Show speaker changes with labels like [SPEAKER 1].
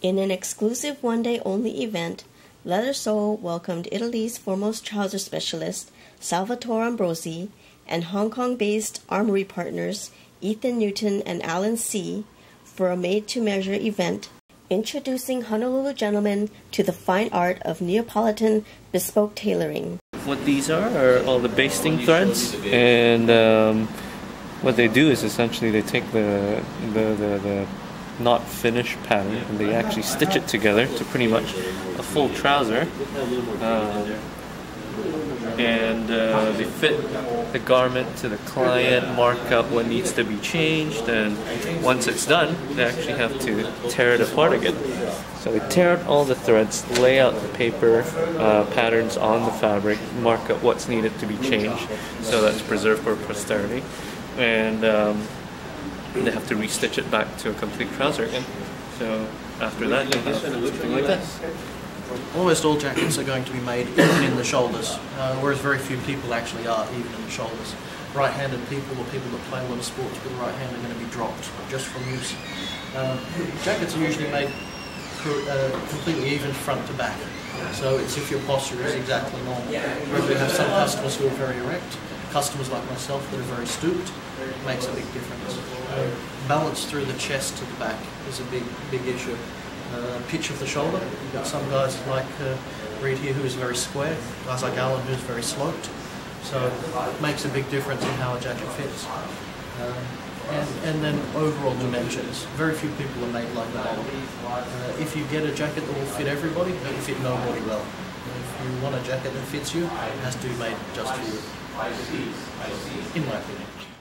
[SPEAKER 1] In an exclusive one day only event, Leather Soul welcomed Italy's foremost trouser specialist, Salvatore Ambrosi, and Hong Kong based Armoury partners, Ethan Newton and Alan See, for a made to measure event introducing Honolulu gentlemen to the fine art of Neapolitan bespoke tailoring.
[SPEAKER 2] What these are are all the basting threads, and um, what they do is essentially they take the the, the, the not finished pattern and they actually stitch it together to pretty much a full trouser. Uh, and uh, they fit the garment to the client, mark up what needs to be changed, and once it's done, they actually have to tear it apart again. So they tear out all the threads, lay out the paper uh, patterns on the fabric, mark up what's needed to be changed, so that's preserved for posterity, and um, they have to restitch it back to a complete trouser again. So after that, you have something like this.
[SPEAKER 3] Almost all jackets are going to be made even in the shoulders, uh, whereas very few people actually are even in the shoulders. Right-handed people or people that play a lot of sports with the right hand are going to be dropped just from use. Uh, jackets are usually made uh, completely even front to back, so it's if your posture is exactly normal. We have some customers who are very erect, customers like myself that are very stooped, makes a big difference. Balance through the chest to the back is a big, big issue uh, pitch of the shoulder. You've got some guys like uh, Reed here who is very square, guys like Alan who's very sloped. So it makes a big difference in how a jacket fits. Um, and, and then overall dimensions. Very few people are made like that. Uh, if you get a jacket that will fit everybody, it will fit nobody well. If you want a jacket that fits you, it has to be made just for you. In my opinion.